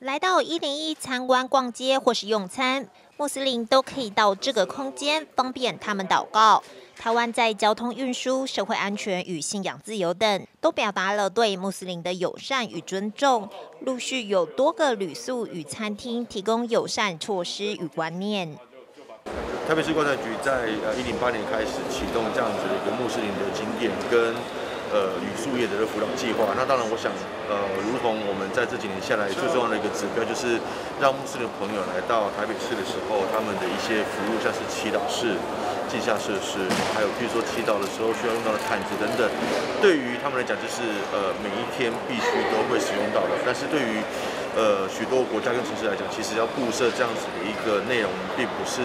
来到一零一参观、逛街或是用餐，穆斯林都可以到这个空间，方便他们祷告。台湾在交通运输、社会安全与信仰自由等，都表达了对穆斯林的友善与尊重。陆续有多个旅宿与餐厅提供友善措施与观念。台北市观察局在呃一零八年开始启动这样子的一个穆斯林的景点跟。呃，旅宿业的这个辅导计划，那当然，我想，呃，如同我们在这几年下来最重要的一个指标，就是让牧师的朋友来到台北市的时候，他们的一些服务，像是祈祷室、地下设施，还有比如说祈祷的时候需要用到的毯子等等，对于他们来讲，就是呃每一天必须都会使用到的。但是对于呃，许多国家跟城市来讲，其实要布设这样子的一个内容，并不是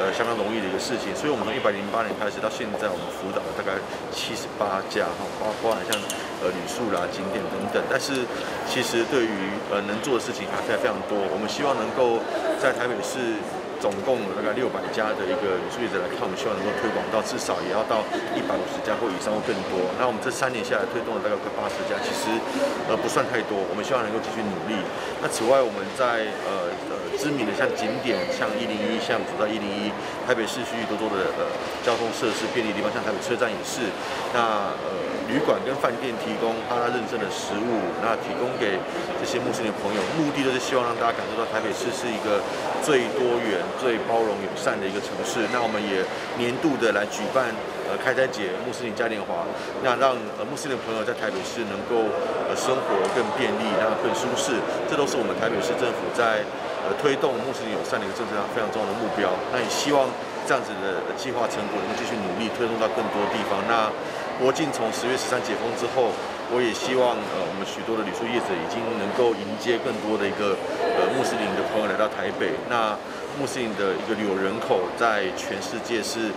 呃相当容易的一个事情。所以，我们从一百零八年开始到现在，我们辅导了大概七十八家哈，包括像呃旅宿啦、景点等等。但是，其实对于呃能做的事情还在非常多。我们希望能够在台北市。总共大概六百家的一个旅宿业者来看，我们希望能够推广到至少也要到一百五十家或以上或更多。那我们这三年下来推动了大概快八十家，其实呃不算太多。我们希望能够继续努力。那此外，我们在呃呃知名的像景点，像一零一，像走到一零一，台北市许许多多的呃交通设施便利地方，像台北车站也是。那呃。旅馆跟饭店提供他认证的食物，那提供给这些穆斯林朋友，目的都是希望让大家感受到台北市是一个最多元、最包容、友善的一个城市。那我们也年度的来举办呃开斋节穆斯林嘉年华，那让呃穆斯林朋友在台北市能够呃生活更便利，那更舒适。这都是我们台北市政府在呃推动穆斯林友善的一个政策上非常重要的目标。那也希望这样子的计划成果能够继续努力推动到更多地方。那国境从十月十三解封之后，我也希望呃我们许多的旅宿业者已经能够迎接更多的一个呃穆斯林的朋友来到台北。那穆斯林的一个旅游人口在全世界是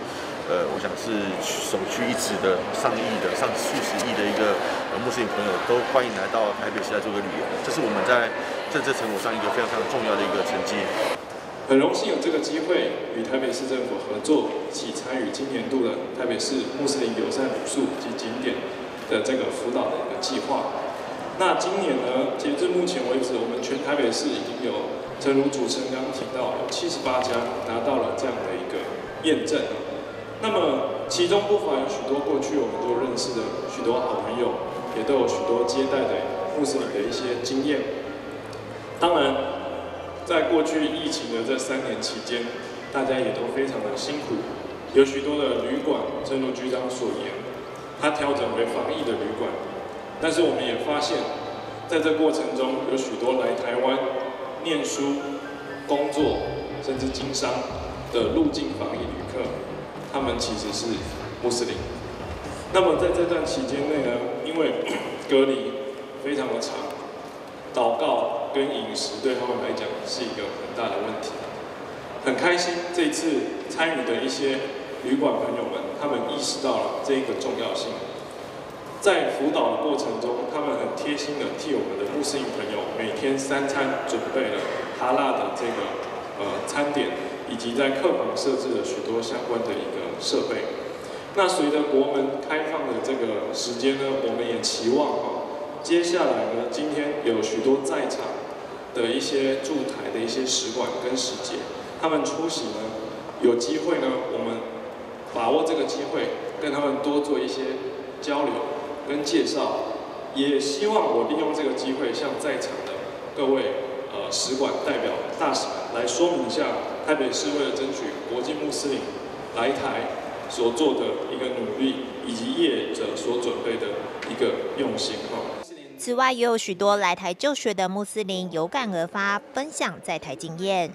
呃我想是首屈一指的，上亿的上数十亿的一个呃穆斯林朋友都欢迎来到台北市来做个旅游。这是我们在政策成果上一个非常非常重要的一个成绩。很荣幸有这个机会与台北市政府合作，一起参与今年度的台北市穆斯林友善旅宿及景点的这个辅导的一个计划。那今年呢，截至目前为止，我们全台北市已经有，正如主持人刚刚提到，有七十八家拿到了这样的一个验证。那么其中不乏有许多过去我们都认识的许多好朋友，也都有许多接待的穆斯林的一些经验。当然。在过去疫情的这三年期间，大家也都非常的辛苦，有许多的旅馆，正如局长所言，它调整为防疫的旅馆。但是我们也发现，在这过程中，有许多来台湾念书、工作，甚至经商的入境防疫旅客，他们其实是穆斯林。那么在这段期间内呢，因为 隔离非常的长，祷告。跟饮食对他们来讲是一个很大的问题。很开心这次参与的一些旅馆朋友们，他们意识到了这一个重要性。在辅导的过程中，贴心的替我们的穆斯林朋友每天三餐准备了哈拉的这个呃餐点，以及在客房设置了许多相关的一个设备。那随着国门开放的这个时间呢，我们也期望哈，接下来呢，今天有许多在场。的一些驻台的一些使馆跟使节，他们出席呢，有机会呢，我们把握这个机会，跟他们多做一些交流跟介绍，也希望我利用这个机会向在场的各位呃使馆代表大使来说明一下台北市为了争取国际穆斯林来台所做的一个努力，以及业者所准备的一个用心哈。此外，也有许多来台就学的穆斯林有感而发，分享在台经验。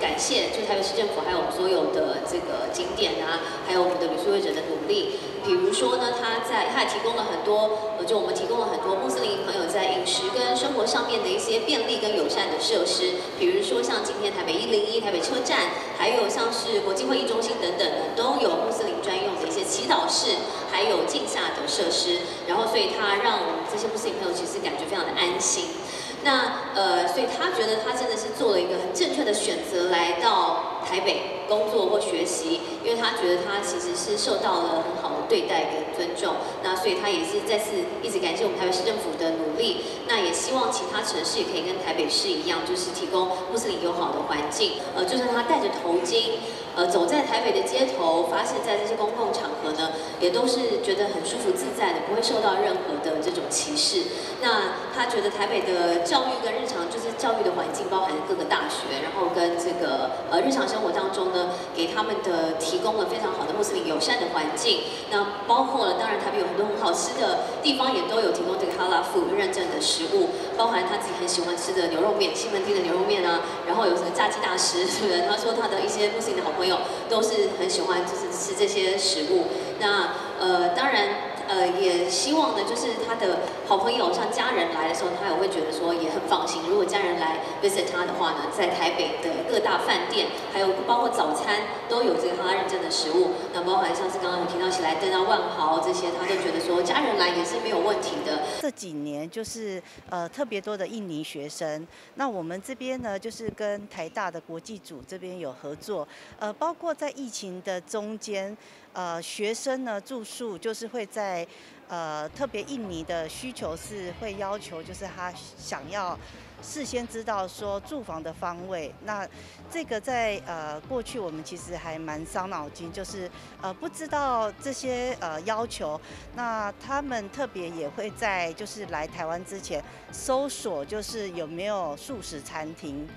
感谢就台北市政府，还有我们所有的这个景点啊，还有我们的旅宿业者的努力。比如说呢，他在他也提供了很多，呃，就我们提供了很多穆斯林朋友在饮食跟生活上面的一些便利跟友善的设施。比如说像今天台北一零一台北车站，还有像是国际会议中心等等的，都有穆斯林专用的一些祈祷室，还有镜下的设施。然后，所以他让这些穆斯林朋友其实感觉非常的安心。那呃，所以他觉得他真的是做了一个很正确的选择，来到。台北工作或学习，因为他觉得他其实是受到了很好的对待跟尊重。那所以他也是再次一直感谢我们台北市政府的努力。那也希望其他城市也可以跟台北市一样，就是提供穆斯林友好的环境。呃，就算他戴着头巾。呃，走在台北的街头，发现在这些公共场合呢，也都是觉得很舒服自在的，不会受到任何的这种歧视。那他觉得台北的教育跟日常就是教育的环境，包含各个大学，然后跟这个呃日常生生活当中呢，给他们的提供了非常好的穆斯林友善的环境。那包括了，当然台北有很多很好吃的地方，也都有提供这个哈拉夫认证的食物，包含他自己很喜欢吃的牛肉面，西门町的牛肉面啊，然后有什么炸鸡大师，是不是？他说他的一些穆斯林的好朋友都是很喜欢，就是吃这些食物。那呃，当然。呃，也希望呢，就是他的好朋友像家人来的时候，他也会觉得说也很放心。如果家人来 visit 他的话呢，在台北的各大饭店，还有包括早餐都有这个哈拉认证的食物。那包含像是刚刚有提到起来登到万豪这些，他都觉得说家人来也是没有问题的。这几年就是呃特别多的印尼学生，那我们这边呢就是跟台大的国际组这边有合作，呃，包括在疫情的中间。呃，学生呢住宿就是会在，呃，特别印尼的需求是会要求，就是他想要事先知道说住房的方位。那这个在呃过去我们其实还蛮伤脑筋，就是呃不知道这些呃要求。那他们特别也会在就是来台湾之前搜索，就是有没有素食餐厅。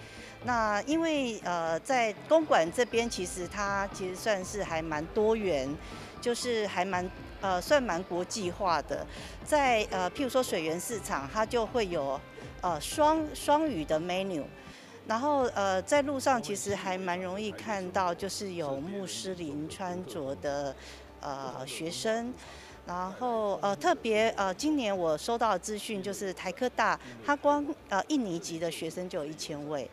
那因为呃，在公馆这边，其实它其实算是还蛮多元，就是还蛮呃算蛮国际化的。在呃譬如说水源市场，它就会有呃双双语的 menu，然后呃在路上其实还蛮容易看到，就是有穆斯林穿着的呃学生，然后呃特别呃今年我收到的资讯就是台科大，它光呃印尼籍的学生就有一千位。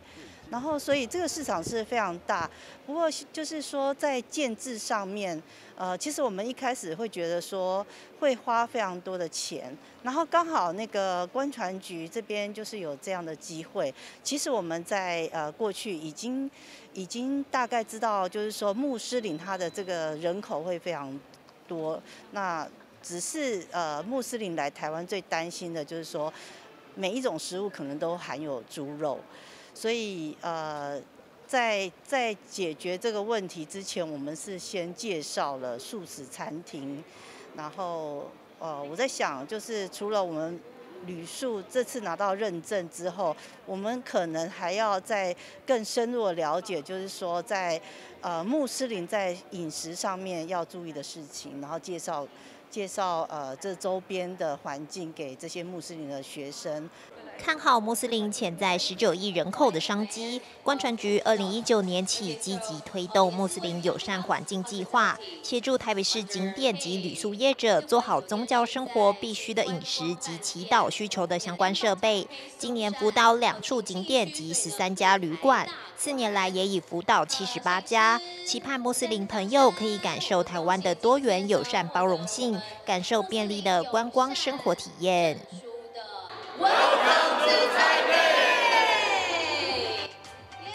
然后，所以这个市场是非常大。不过，就是说在建制上面，呃，其实我们一开始会觉得说会花非常多的钱。然后刚好那个观船局这边就是有这样的机会。其实我们在呃过去已经已经大概知道，就是说穆斯林他的这个人口会非常多。那只是呃穆斯林来台湾最担心的就是说每一种食物可能都含有猪肉。所以，呃，在在解决这个问题之前，我们是先介绍了素食餐厅，然后，呃，我在想，就是除了我们旅宿这次拿到认证之后，我们可能还要再更深入的了解，就是说在呃穆斯林在饮食上面要注意的事情，然后介绍介绍呃这周边的环境给这些穆斯林的学生。看好穆斯林潜在十九亿人口的商机，观船局二零一九年起积极推动穆斯林友善环境计划，协助台北市景点及旅宿业者做好宗教生活必须的饮食及祈祷需求的相关设备。今年辅导两处景点及十三家旅馆，四年来也已辅导七十八家，期盼穆斯林朋友可以感受台湾的多元友善包容性，感受便利的观光生活体验。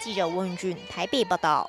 记者温俊台北报道。